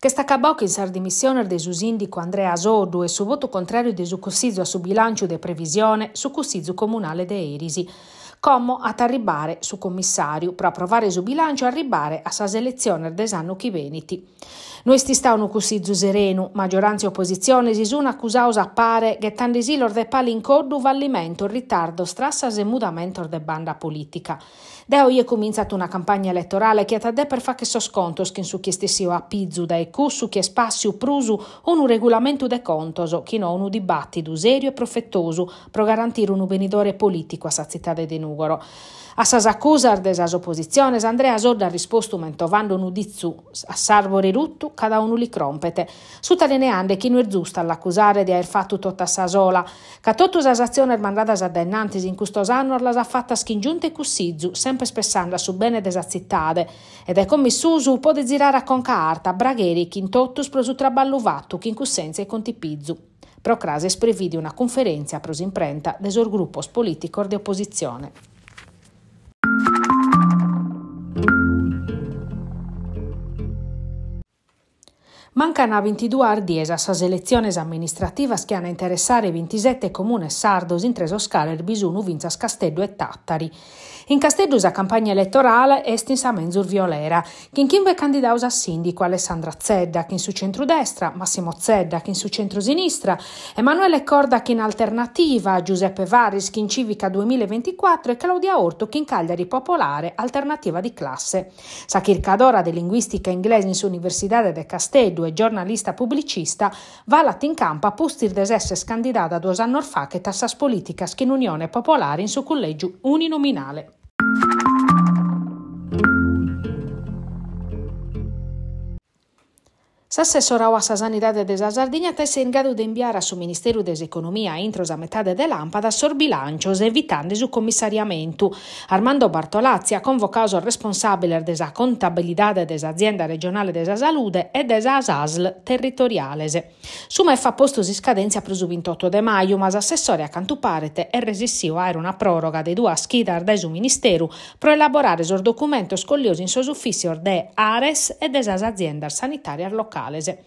che sta cabocca in sar dimissione de su sindico Andrea Sodu e su voto contrario de su cussizzo su bilancio de previsione su cussizzo comunale de Erisi. Como a arribare su commissario per approvare su bilancio arribare a sa selezione des'anno chi veniti. Noi sti sta un cussizzo sereno, maggioranza e opposizione si sono accusati appare che tandisi l'orde pali in cordu vallimento, ritardo, strassas e mudamento de banda politica. Oggi è cominciata una campagna elettorale che ha per fare che so sconto che su chi stessio a pizzu da su chi spazio prusu un regolamento de contoso, chi no un dibattito serio e profettoso per garantire un venidore politico a sa città de Denugoro. A sas accusar de sas opposizione, Andrea Sorda ha risposto mentovando un udizzu a sarvore cada uno li crompete. Su tale neande chi non è giusto all'accusare di aver fatto tutta sa sola, che tutte sas azioni mandadas a dennantis in questo anno las ha fatta schingiunte cussizzu, sempre spessando su bene desazittade, ed è come Susu può girare a conca arta, bragheri chi in tottus pro su traballuvattu, chi in cussenza e contipizzu. Procrase sprevidi una conferenza pros imprenta desor gruppos politicos di opposizione. Mancano 22 ardies a sas elezioni amministrative che hanno interessare 27 comuni sardos in treso scaler bisunu vinzas Castello e Tattari. In Castello la campagna elettorale est in sa menzur violera, che in chimbe candidaus a sindico Alessandra Zedda, che in su centrodestra, Massimo Zedda, che in su centrosinistra, Emanuele Corda, che in alternativa, Giuseppe Varis, che in civica 2024 e Claudia Orto, che in Cagliari Popolare, alternativa di classe. Sakir Cadora, de linguistica inglese in su Università de Castello e giornalista pubblicista, valat in campo a pustir des esses candidata dos annor facet a sas politicas che in Unione Popolare in su collegio uninominale. S'assessorau a sa sanidade de sa Sardigna tesse in grado de inviare su Ministeru des Economia intros a metade de lampada sorbilancios evitando su commissariamentu. Armando Bartolazzi ha convocato il responsabile de sa contabilidade de sa azienda regionale de sa salude e de sa SASL territorialese. Suma fa posto si scadenzia presu 28 de maio, ma s'assessore a cantu parete è resissio a una proroga de due schidar de su Ministeru pro elaborare sos documentos scogliosi in sos ufficios de Ares e de sa azienda sanitaria locale localese.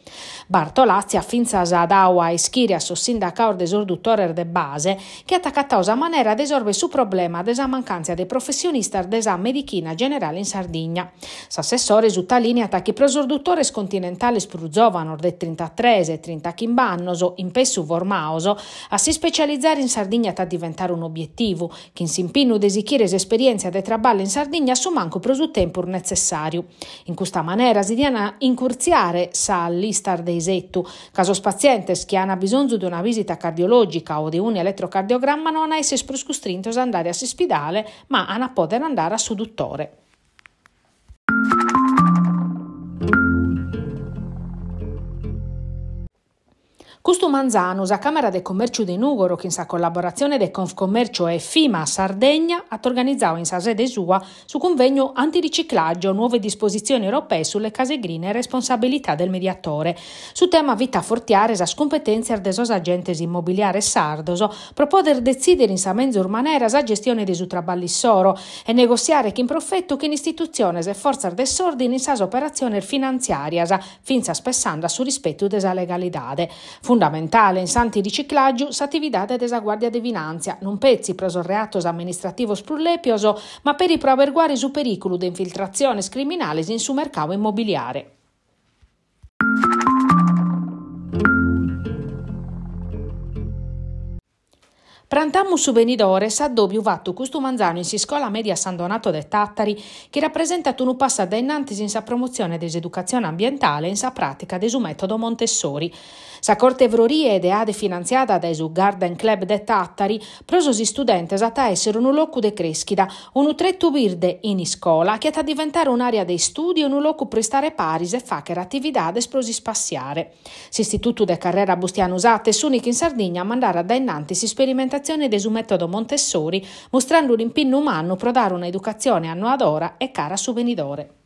Bartolazzi affinzas ad aua e schiri a sindacaur desorduttore de base che attaccatosa maniera desorbe su problema desa mancanza de professionistas desa medichina generale in Sardegna. S'assessore su talini attacchi prosorduttores continentales pruzovano de 33 e 30 chimbannoso in pessu vormaoso a si specializzare in Sardegna ta diventare un obiettivo che in simpinu desichires esperienza de traballo in Sardegna su manco prosu tempur necessario. In questa maniera si diana incurziare sa all'istar dei settu. Caso pazientes che hanno bisogno di una visita cardiologica o di un elettrocardiogramma non ha essi proscustrintos andare a spidale, ma hanno poter andare a su Custu Manzano, a Camera de Commercio di Nugoro, che in sa collaborazione de Confcommercio e FIMA Sardegna, ha organizzato in sa sede sua su convegno antiriciclaggio, nuove disposizioni europee sulle case green e responsabilità del mediatore. Su tema vita fortiare sa scompetenze de sos agentes immobiliare sardoso, per poter decidere in sa menzur manera sa gestione dei su traballi soro e negoziare che in profetto che in istituzione se forza de sordini in sa operazioni finanziarie, finza spessando su rispetto desa legalità. Fundamentale in santi riciclaggio s'attività desa Guardia de Vinanzia, non pezzi preso reatos amministrativos prullepioso, ma per i proverguari su pericolo di infiltrazione criminale in su mercato immobiliare. Prantammo su venidore s'addobbiu vatto questo manzano in si scuola media San Donato de Tattari, che rappresenta un passo da innanti in sa promozione dell'educazione ambientale in sa pratica del metodo Montessori. Sa corte evrorie ed eade finanziata da su Garden Club de Tattari, prososi studentes a essere un locu de creschida, un tretto birde in scuola che a diventare un'area dei studi e un locu prestare paris e fa che attività prosi spaziare. S'istituto de carrera bustiano usate sunic in Sardegna a mandare a innanti si sperimentazione del metodo Montessori, mostrando un impegno umano per dare un'educazione anno ad ora e cara su venidore.